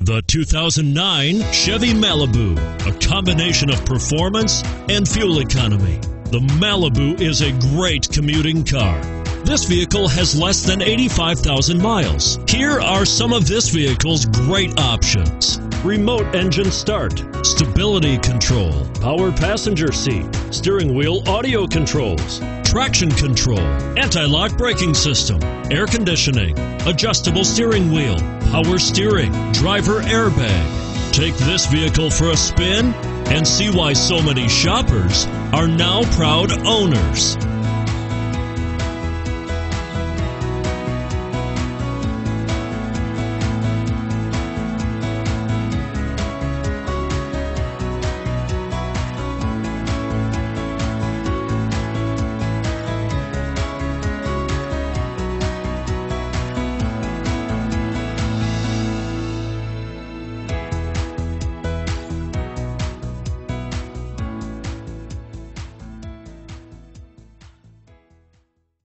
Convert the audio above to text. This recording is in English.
The 2009 Chevy Malibu, a combination of performance and fuel economy. The Malibu is a great commuting car. This vehicle has less than 85,000 miles. Here are some of this vehicle's great options. Remote engine start, stability control, power passenger seat, steering wheel audio controls, traction control, anti-lock braking system, air conditioning, adjustable steering wheel, power steering, driver airbag. Take this vehicle for a spin and see why so many shoppers are now proud owners.